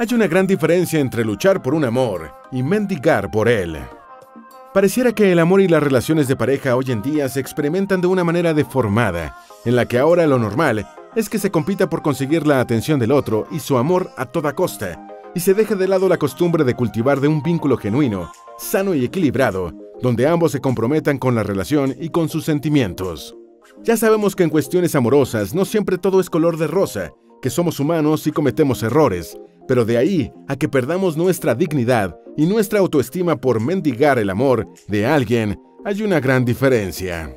Hay una gran diferencia entre luchar por un amor y mendigar por él. Pareciera que el amor y las relaciones de pareja hoy en día se experimentan de una manera deformada, en la que ahora lo normal es que se compita por conseguir la atención del otro y su amor a toda costa, y se deja de lado la costumbre de cultivar de un vínculo genuino, sano y equilibrado, donde ambos se comprometan con la relación y con sus sentimientos. Ya sabemos que en cuestiones amorosas no siempre todo es color de rosa, que somos humanos y cometemos errores, pero de ahí a que perdamos nuestra dignidad y nuestra autoestima por mendigar el amor de alguien, hay una gran diferencia.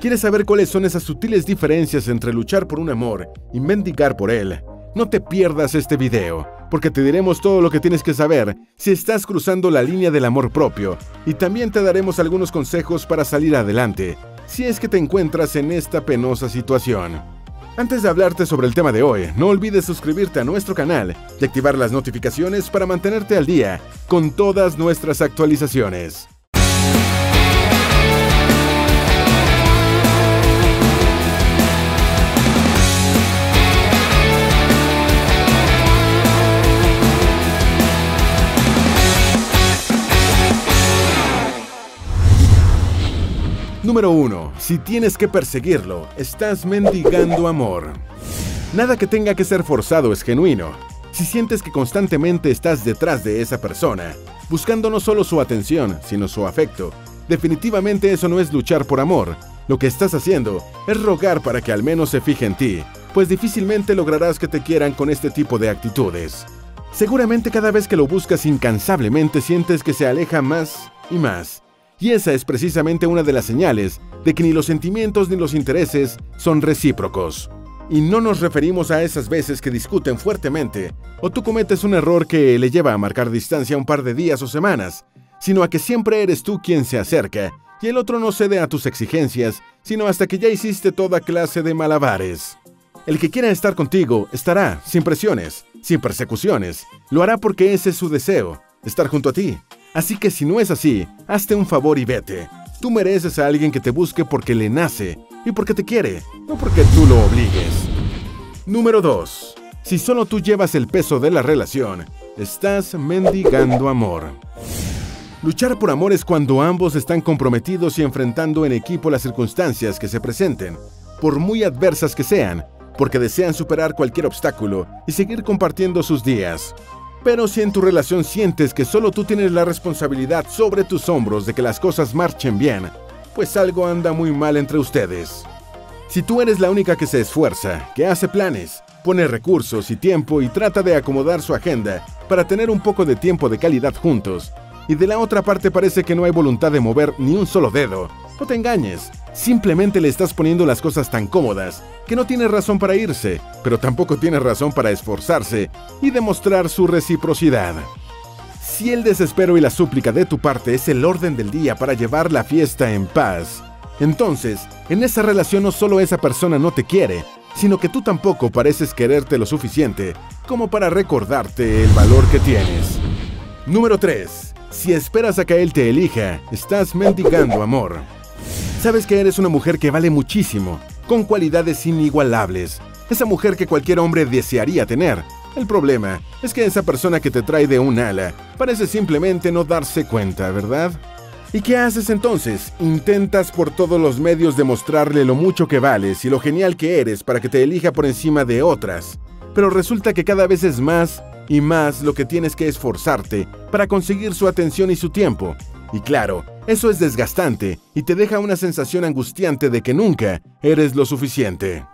¿Quieres saber cuáles son esas sutiles diferencias entre luchar por un amor y mendigar por él? No te pierdas este video, porque te diremos todo lo que tienes que saber si estás cruzando la línea del amor propio, y también te daremos algunos consejos para salir adelante, si es que te encuentras en esta penosa situación. Antes de hablarte sobre el tema de hoy, no olvides suscribirte a nuestro canal y activar las notificaciones para mantenerte al día con todas nuestras actualizaciones. Número 1. Si tienes que perseguirlo, estás mendigando amor. Nada que tenga que ser forzado es genuino. Si sientes que constantemente estás detrás de esa persona, buscando no solo su atención, sino su afecto, definitivamente eso no es luchar por amor. Lo que estás haciendo es rogar para que al menos se fije en ti, pues difícilmente lograrás que te quieran con este tipo de actitudes. Seguramente cada vez que lo buscas incansablemente sientes que se aleja más y más y esa es precisamente una de las señales de que ni los sentimientos ni los intereses son recíprocos. Y no nos referimos a esas veces que discuten fuertemente o tú cometes un error que le lleva a marcar distancia un par de días o semanas, sino a que siempre eres tú quien se acerca y el otro no cede a tus exigencias, sino hasta que ya hiciste toda clase de malabares. El que quiera estar contigo estará, sin presiones, sin persecuciones, lo hará porque ese es su deseo, estar junto a ti, Así que si no es así, hazte un favor y vete. Tú mereces a alguien que te busque porque le nace y porque te quiere, no porque tú lo obligues. Número 2. Si solo tú llevas el peso de la relación, estás mendigando amor. Luchar por amor es cuando ambos están comprometidos y enfrentando en equipo las circunstancias que se presenten, por muy adversas que sean, porque desean superar cualquier obstáculo y seguir compartiendo sus días. Pero si en tu relación sientes que solo tú tienes la responsabilidad sobre tus hombros de que las cosas marchen bien, pues algo anda muy mal entre ustedes. Si tú eres la única que se esfuerza, que hace planes, pone recursos y tiempo y trata de acomodar su agenda para tener un poco de tiempo de calidad juntos, y de la otra parte parece que no hay voluntad de mover ni un solo dedo, no te engañes, simplemente le estás poniendo las cosas tan cómodas que no tiene razón para irse, pero tampoco tiene razón para esforzarse y demostrar su reciprocidad. Si el desespero y la súplica de tu parte es el orden del día para llevar la fiesta en paz, entonces, en esa relación no solo esa persona no te quiere, sino que tú tampoco pareces quererte lo suficiente como para recordarte el valor que tienes. Número 3. Si esperas a que él te elija, estás mendigando amor. Sabes que eres una mujer que vale muchísimo, con cualidades inigualables. Esa mujer que cualquier hombre desearía tener. El problema es que esa persona que te trae de un ala parece simplemente no darse cuenta, ¿verdad? ¿Y qué haces entonces? Intentas por todos los medios demostrarle lo mucho que vales y lo genial que eres para que te elija por encima de otras. Pero resulta que cada vez es más y más lo que tienes que esforzarte para conseguir su atención y su tiempo. Y claro, eso es desgastante y te deja una sensación angustiante de que nunca eres lo suficiente.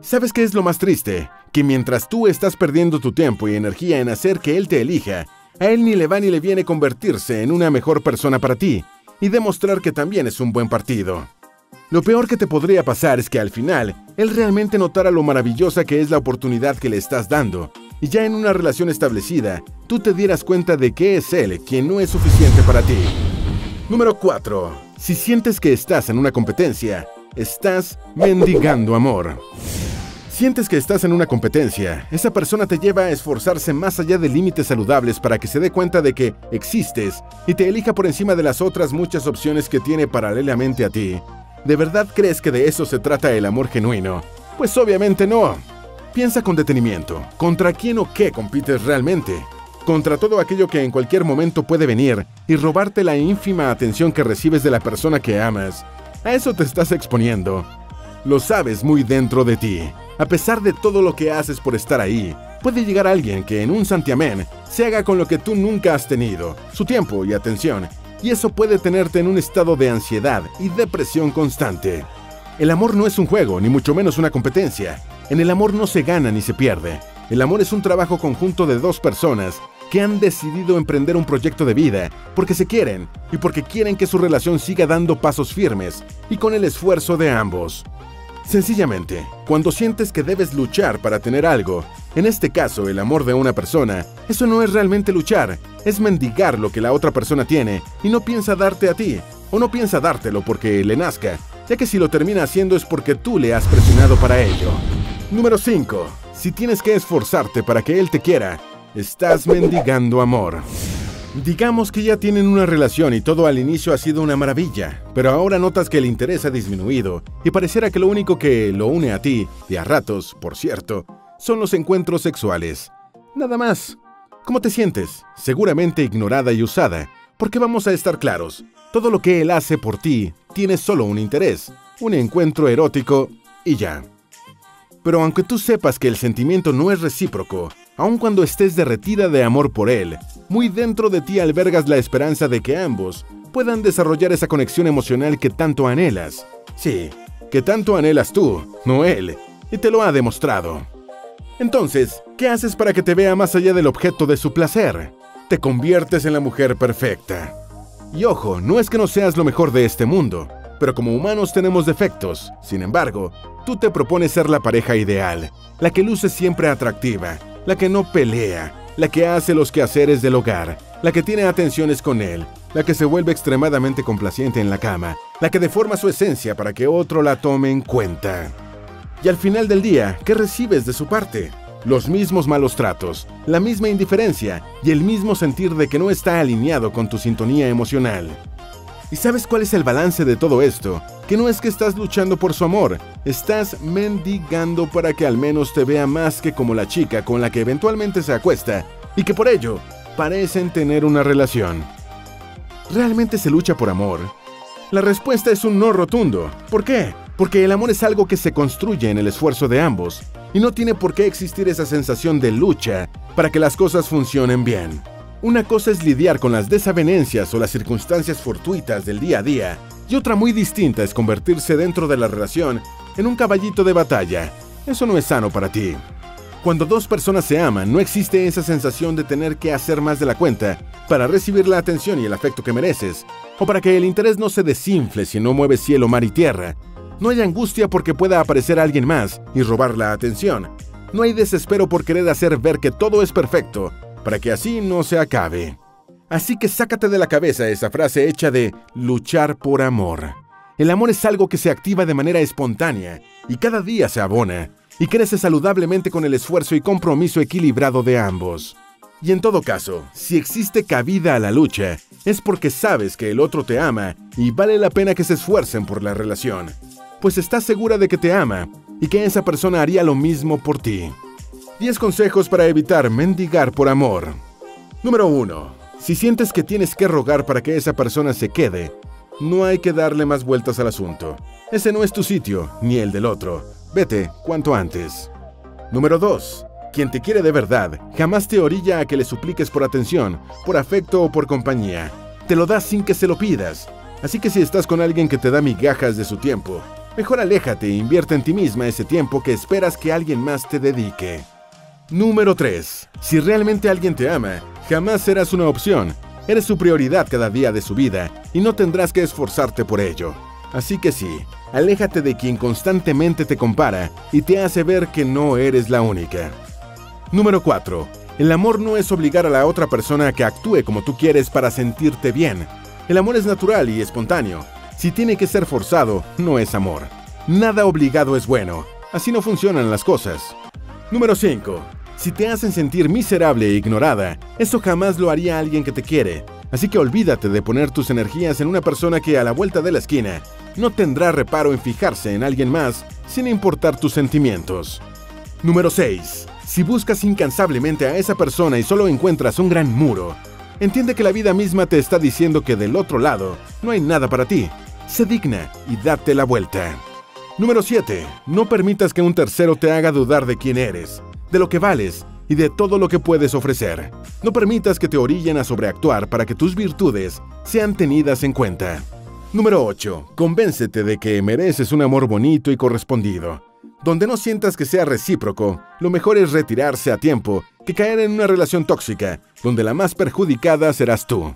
¿Sabes qué es lo más triste? Que mientras tú estás perdiendo tu tiempo y energía en hacer que él te elija, a él ni le va ni le viene convertirse en una mejor persona para ti y demostrar que también es un buen partido. Lo peor que te podría pasar es que al final, él realmente notara lo maravillosa que es la oportunidad que le estás dando, y ya en una relación establecida, tú te dieras cuenta de que es él quien no es suficiente para ti. Número 4. Si sientes que estás en una competencia, estás mendigando amor. Sientes que estás en una competencia, esa persona te lleva a esforzarse más allá de límites saludables para que se dé cuenta de que existes y te elija por encima de las otras muchas opciones que tiene paralelamente a ti. ¿De verdad crees que de eso se trata el amor genuino? Pues obviamente no. Piensa con detenimiento, ¿contra quién o qué compites realmente? Contra todo aquello que en cualquier momento puede venir y robarte la ínfima atención que recibes de la persona que amas. A eso te estás exponiendo. Lo sabes muy dentro de ti. A pesar de todo lo que haces por estar ahí, puede llegar alguien que en un santiamén se haga con lo que tú nunca has tenido, su tiempo y atención, y eso puede tenerte en un estado de ansiedad y depresión constante. El amor no es un juego, ni mucho menos una competencia. En el amor no se gana ni se pierde. El amor es un trabajo conjunto de dos personas que han decidido emprender un proyecto de vida porque se quieren y porque quieren que su relación siga dando pasos firmes y con el esfuerzo de ambos. Sencillamente, cuando sientes que debes luchar para tener algo, en este caso el amor de una persona, eso no es realmente luchar, es mendigar lo que la otra persona tiene y no piensa darte a ti, o no piensa dártelo porque le nazca, ya que si lo termina haciendo es porque tú le has presionado para ello. Número 5. Si tienes que esforzarte para que él te quiera, Estás mendigando amor. Digamos que ya tienen una relación y todo al inicio ha sido una maravilla, pero ahora notas que el interés ha disminuido y pareciera que lo único que lo une a ti, y a ratos, por cierto, son los encuentros sexuales. Nada más. ¿Cómo te sientes? Seguramente ignorada y usada, porque vamos a estar claros, todo lo que él hace por ti tiene solo un interés, un encuentro erótico y ya. Pero aunque tú sepas que el sentimiento no es recíproco, Aun cuando estés derretida de amor por él, muy dentro de ti albergas la esperanza de que ambos puedan desarrollar esa conexión emocional que tanto anhelas. Sí, que tanto anhelas tú, no él, y te lo ha demostrado. Entonces, ¿qué haces para que te vea más allá del objeto de su placer? Te conviertes en la mujer perfecta. Y ojo, no es que no seas lo mejor de este mundo, pero como humanos tenemos defectos. Sin embargo, tú te propones ser la pareja ideal, la que luce siempre atractiva, la que no pelea, la que hace los quehaceres del hogar, la que tiene atenciones con él, la que se vuelve extremadamente complaciente en la cama, la que deforma su esencia para que otro la tome en cuenta. Y al final del día, ¿qué recibes de su parte? Los mismos malos tratos, la misma indiferencia y el mismo sentir de que no está alineado con tu sintonía emocional. ¿Y sabes cuál es el balance de todo esto? Que no es que estás luchando por su amor, estás mendigando para que al menos te vea más que como la chica con la que eventualmente se acuesta y que por ello parecen tener una relación. ¿Realmente se lucha por amor? La respuesta es un no rotundo. ¿Por qué? Porque el amor es algo que se construye en el esfuerzo de ambos y no tiene por qué existir esa sensación de lucha para que las cosas funcionen bien. Una cosa es lidiar con las desavenencias o las circunstancias fortuitas del día a día, y otra muy distinta es convertirse dentro de la relación en un caballito de batalla. Eso no es sano para ti. Cuando dos personas se aman, no existe esa sensación de tener que hacer más de la cuenta para recibir la atención y el afecto que mereces, o para que el interés no se desinfle si no mueve cielo, mar y tierra. No hay angustia porque pueda aparecer alguien más y robar la atención. No hay desespero por querer hacer ver que todo es perfecto para que así no se acabe. Así que sácate de la cabeza esa frase hecha de luchar por amor. El amor es algo que se activa de manera espontánea y cada día se abona y crece saludablemente con el esfuerzo y compromiso equilibrado de ambos. Y en todo caso, si existe cabida a la lucha, es porque sabes que el otro te ama y vale la pena que se esfuercen por la relación, pues estás segura de que te ama y que esa persona haría lo mismo por ti. 10 consejos para evitar mendigar por amor. Número 1. Si sientes que tienes que rogar para que esa persona se quede, no hay que darle más vueltas al asunto. Ese no es tu sitio, ni el del otro. Vete cuanto antes. Número 2. Quien te quiere de verdad jamás te orilla a que le supliques por atención, por afecto o por compañía. Te lo da sin que se lo pidas. Así que si estás con alguien que te da migajas de su tiempo, mejor aléjate e invierte en ti misma ese tiempo que esperas que alguien más te dedique. Número 3. Si realmente alguien te ama, jamás serás una opción. Eres su prioridad cada día de su vida y no tendrás que esforzarte por ello. Así que sí, aléjate de quien constantemente te compara y te hace ver que no eres la única. Número 4. El amor no es obligar a la otra persona a que actúe como tú quieres para sentirte bien. El amor es natural y espontáneo. Si tiene que ser forzado, no es amor. Nada obligado es bueno. Así no funcionan las cosas. Número 5. Si te hacen sentir miserable e ignorada, eso jamás lo haría alguien que te quiere. Así que olvídate de poner tus energías en una persona que a la vuelta de la esquina no tendrá reparo en fijarse en alguien más sin importar tus sentimientos. Número 6. Si buscas incansablemente a esa persona y solo encuentras un gran muro, entiende que la vida misma te está diciendo que del otro lado no hay nada para ti. Sé digna y date la vuelta. Número 7. No permitas que un tercero te haga dudar de quién eres, de lo que vales y de todo lo que puedes ofrecer. No permitas que te orillen a sobreactuar para que tus virtudes sean tenidas en cuenta. Número 8. Convéncete de que mereces un amor bonito y correspondido. Donde no sientas que sea recíproco, lo mejor es retirarse a tiempo que caer en una relación tóxica, donde la más perjudicada serás tú.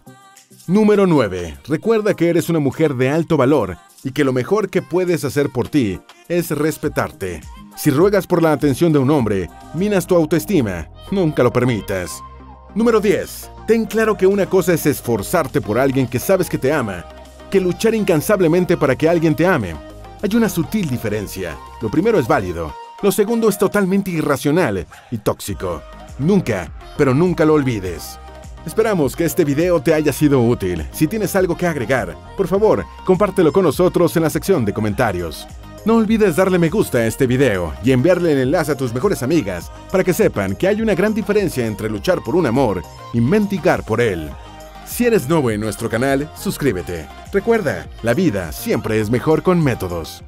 Número 9. Recuerda que eres una mujer de alto valor y que lo mejor que puedes hacer por ti es respetarte. Si ruegas por la atención de un hombre, minas tu autoestima, nunca lo permitas. Número 10. Ten claro que una cosa es esforzarte por alguien que sabes que te ama, que luchar incansablemente para que alguien te ame. Hay una sutil diferencia. Lo primero es válido. Lo segundo es totalmente irracional y tóxico. Nunca, pero nunca lo olvides. Esperamos que este video te haya sido útil. Si tienes algo que agregar, por favor, compártelo con nosotros en la sección de comentarios. No olvides darle me gusta a este video y enviarle el enlace a tus mejores amigas para que sepan que hay una gran diferencia entre luchar por un amor y mendigar por él. Si eres nuevo en nuestro canal, suscríbete. Recuerda, la vida siempre es mejor con métodos.